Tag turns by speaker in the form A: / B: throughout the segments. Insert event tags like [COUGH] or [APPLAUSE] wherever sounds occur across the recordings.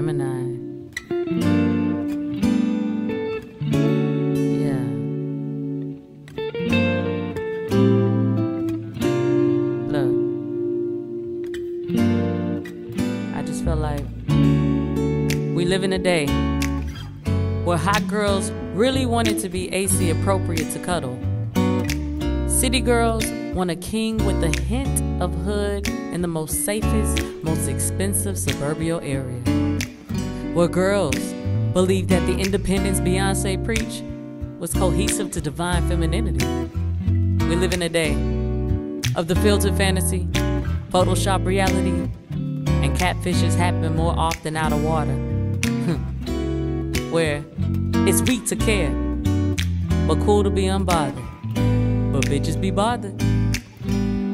A: Gemini. Yeah. Look. I just felt like we live in a day where hot girls really wanted to be AC appropriate to cuddle. City girls want a king with a hint of hood in the most safest, most expensive suburban area. Where girls believe that the independence Beyonce preached was cohesive to divine femininity. We live in a day of the filtered fantasy, Photoshop reality, and catfishes happen more often out of water. [LAUGHS] Where it's weak to care, but cool to be unbothered. But bitches be bothered.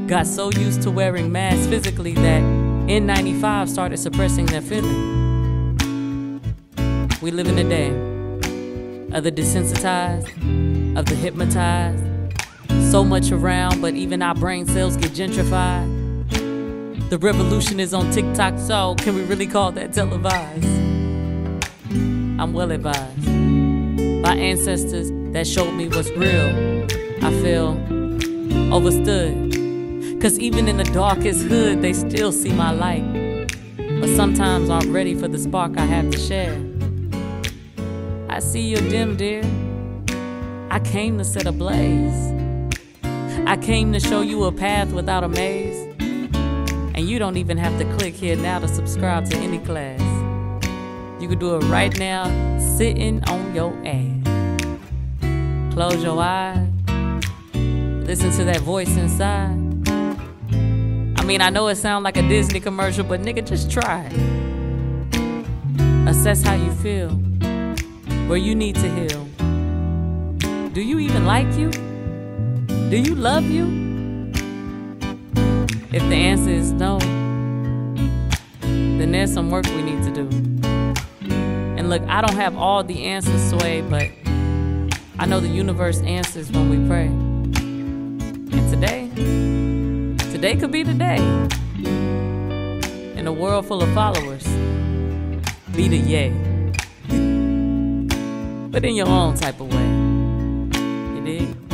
A: Got so used to wearing masks physically that N95 started suppressing their feeling. We live in a day of the desensitized, of the hypnotized. So much around, but even our brain cells get gentrified. The revolution is on TikTok, so can we really call that televised? I'm well advised by ancestors that showed me what's real. I feel overstood. Cause even in the darkest hood, they still see my light. But sometimes aren't ready for the spark I have to share. I see you're dim, dear. I came to set a blaze. I came to show you a path without a maze. And you don't even have to click here now to subscribe to any class. You can do it right now, sitting on your ass. Close your eyes, listen to that voice inside. I mean, I know it sounds like a Disney commercial, but nigga, just try it. Assess how you feel, where you need to heal. Do you even like you? Do you love you? If the answer is no, then there's some work we need to do. And look, I don't have all the answers, Sway, but I know the universe answers when we pray. And today, today could be the day. In a world full of followers, be the yay. But in your own type of way. You dig?